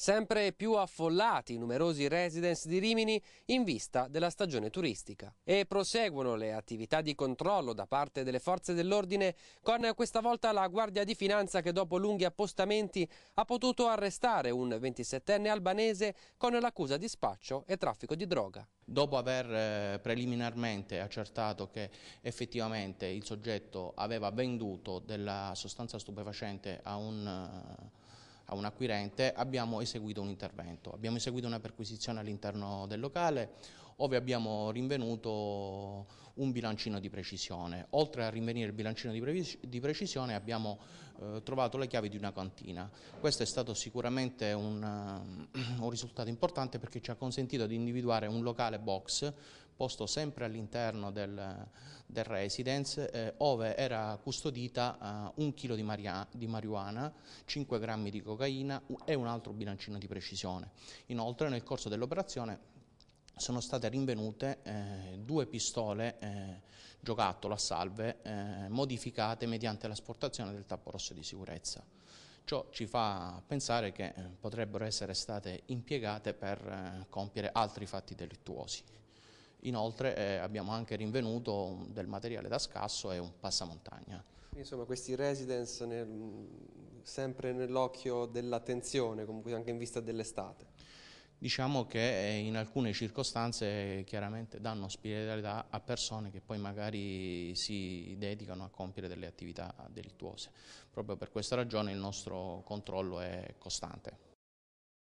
Sempre più affollati i numerosi residence di Rimini in vista della stagione turistica. E proseguono le attività di controllo da parte delle forze dell'ordine con questa volta la Guardia di Finanza che dopo lunghi appostamenti ha potuto arrestare un 27enne albanese con l'accusa di spaccio e traffico di droga. Dopo aver eh, preliminarmente accertato che effettivamente il soggetto aveva venduto della sostanza stupefacente a un eh, a un acquirente abbiamo eseguito un intervento, abbiamo eseguito una perquisizione all'interno del locale dove abbiamo rinvenuto un bilancino di precisione. Oltre a rinvenire il bilancino di, precisione abbiamo eh, trovato le chiavi di una cantina. Questo è stato sicuramente un, un risultato importante perché ci ha consentito di individuare un locale box posto sempre all'interno del, del, residence, eh, dove era custodita uh, un chilo di, maria, di, marijuana, 5 grammi di cocaina e un altro bilancino di precisione. Inoltre nel corso dell'operazione sono state rinvenute eh, due pistole eh, giocattolo a salve eh, modificate mediante l'asportazione del tappo rosso di sicurezza. Ciò ci fa pensare che eh, potrebbero essere state impiegate per eh, compiere altri fatti delittuosi. Inoltre eh, abbiamo anche rinvenuto del materiale da scasso e un passamontagna. Insomma questi residence nel, sempre nell'occhio dell'attenzione, comunque anche in vista dell'estate. Diciamo che eh, in alcune circostanze chiaramente danno ospitalità a persone che poi magari si dedicano a compiere delle attività delittuose. Proprio per questa ragione il nostro controllo è costante.